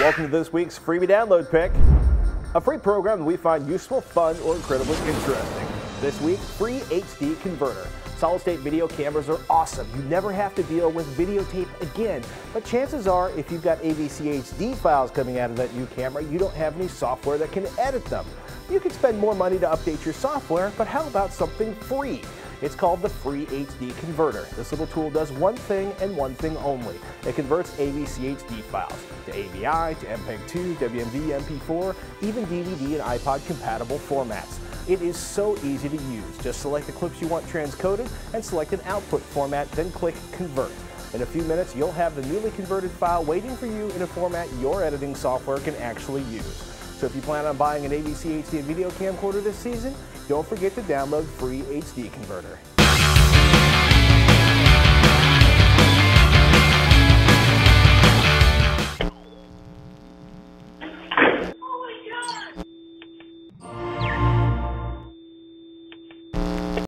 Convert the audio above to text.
Welcome to this week's Freebie Download Pick, a free program that we find useful, fun, or incredibly interesting. This week, free HD converter. Solid state video cameras are awesome. You never have to deal with videotape again. But chances are, if you've got AVC HD files coming out of that new camera, you don't have any software that can edit them. You could spend more money to update your software, but how about something free? It's called the Free HD Converter. This little tool does one thing and one thing only. It converts AVC HD files to AVI, to MPEG-2, WMV, MP4, even DVD and iPod compatible formats. It is so easy to use. Just select the clips you want transcoded and select an output format, then click Convert. In a few minutes, you'll have the newly converted file waiting for you in a format your editing software can actually use. So if you plan on buying an AVC HD video camcorder this season, don't forget to download free HD converter.